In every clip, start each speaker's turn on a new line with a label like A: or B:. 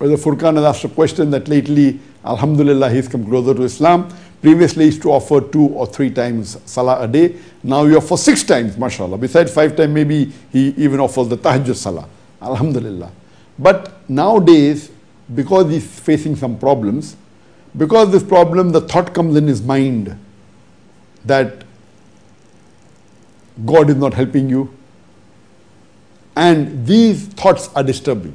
A: Brother Furqan has asked a question that lately, Alhamdulillah, he's come closer to Islam. Previously, he used to offer two or three times salah a day. Now you offer six times, mashallah. Besides five times, maybe he even offers the tahajjud salah. Alhamdulillah. But nowadays, because he's facing some problems, because this problem, the thought comes in his mind that God is not helping you. And these thoughts are disturbing.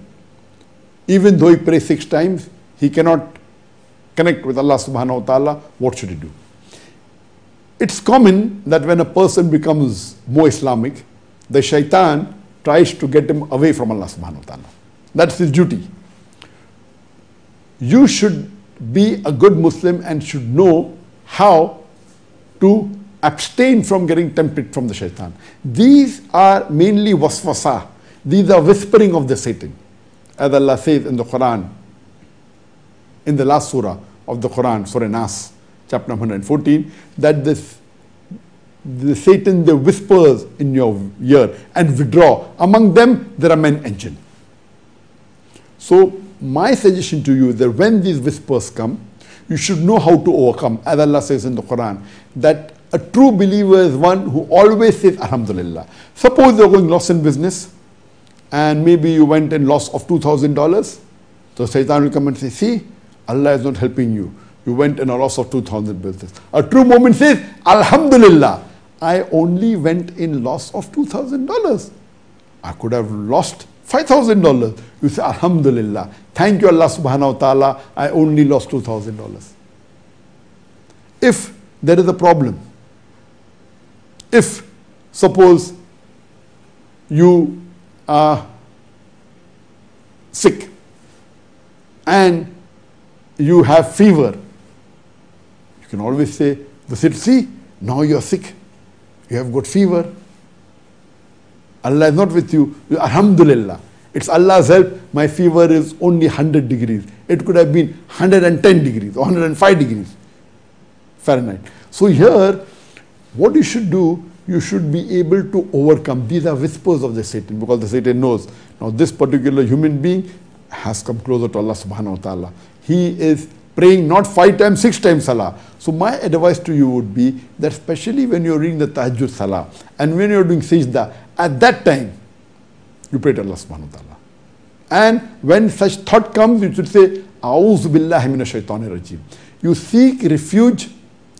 A: Even though he prays six times, he cannot connect with Allah subhanahu wa ta'ala. What should he do? It's common that when a person becomes more Islamic, the shaitan tries to get him away from Allah subhanahu wa ta'ala. That's his duty. You should be a good Muslim and should know how to abstain from getting tempted from the shaitan. These are mainly waswasa. These are whispering of the Satan. As Allah says in the Quran, in the last surah of the Quran, Surah Nas, chapter 114, that this the Satan the whispers in your ear and withdraw. Among them there are men and jinn. So my suggestion to you is that when these whispers come, you should know how to overcome. As Allah says in the Quran, that a true believer is one who always says Alhamdulillah. Suppose you're going lost in business and maybe you went and lost of $2,000. So Satan will come and say, see, Allah is not helping you. You went in a loss of 2,000 business. A true momin says, Alhamdulillah, I only went in loss of $2,000. I could have lost $5,000. You say, Alhamdulillah. Thank you, Allah subhanahu wa ta'ala. I only lost $2,000. If there is a problem, if suppose you are sick and you have fever, you can always say, the city, see, now you are sick, you have got fever. Allah is not with you. Alhamdulillah. It's Allah's help. My fever is only 100 degrees. It could have been 110 degrees or 105 degrees Fahrenheit. So here, what you should do, you should be able to overcome. These are whispers of the Satan because the Satan knows. Now this particular human being has come closer to Allah subhanahu wa ta'ala. He is praying not five times, six times salah. So my advice to you would be that especially when you're reading the tahajjud salah and when you're doing sajda, at that time, you pray to Allah subhanahu wa ta'ala. And when such thought comes, you should say, A'udhu minash rajim. You seek refuge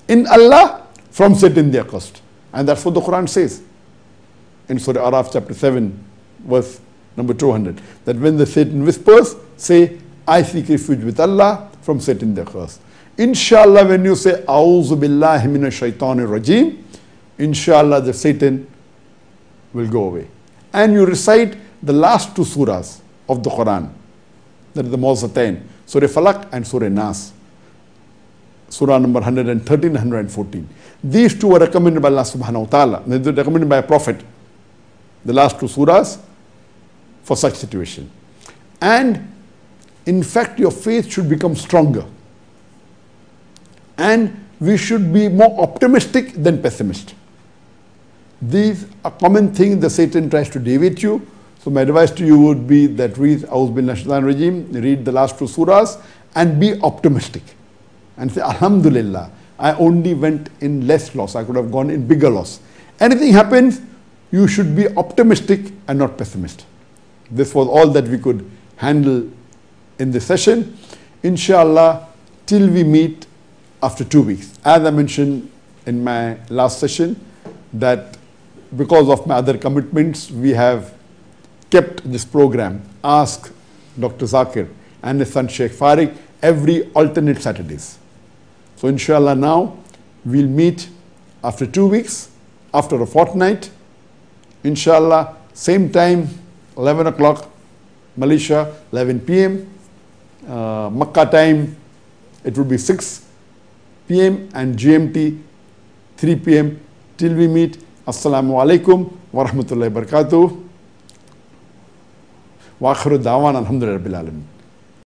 A: in Allah from Satan the accursed. And that's what the Quran says in Surah Araf chapter 7, verse number 200. That when the Satan whispers, say, I seek refuge with Allah from Satan the accursed. Inshallah, when you say, A'udhu billahi minash rajim, inshallah the Satan will go away. And you recite the last two surahs of the Quran, that is the Mawzatain, Surah Falak and Surah Nas, Surah number 113 114. These two were recommended by Allah subhanahu wa ta'ala, They were recommended by a prophet, the last two surahs for such situation. And in fact, your faith should become stronger. And we should be more optimistic than pessimist. These are common things the Satan tries to deviate you. So my advice to you would be that read Auz bin Shaitan rajim, read the last two surahs and be optimistic. And say, Alhamdulillah, I only went in less loss. I could have gone in bigger loss. Anything happens, you should be optimistic and not pessimist. This was all that we could handle in this session. Inshallah, till we meet after two weeks. As I mentioned in my last session, that because of my other commitments, we have kept this program, Ask Dr. Zakir and his son Sheikh Fariq, every alternate Saturdays. So inshallah now, we'll meet after two weeks, after a fortnight. Inshallah, same time, 11 o'clock, Malaysia, 11 p.m. Uh, Makkah time, it will be 6 p.m. and GMT, 3 p.m. Till we meet, Assalamu alaikum wa rahmatullahi wa barakatuh. Alhamdulillah rabbil alamin.